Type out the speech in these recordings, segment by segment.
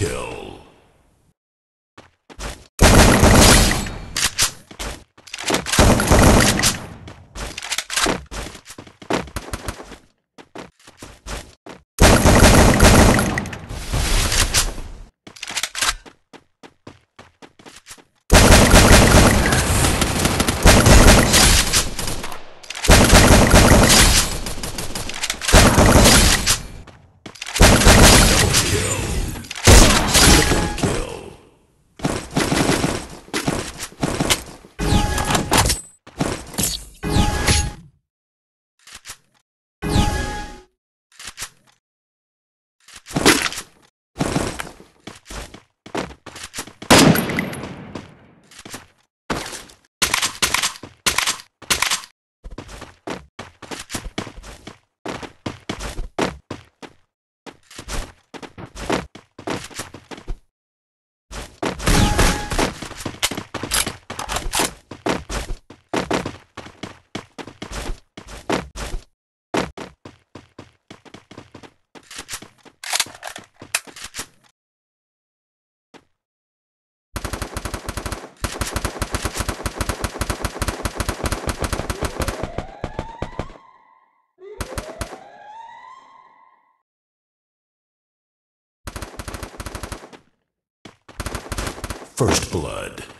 kill. Triple kill. First blood.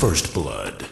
First blood.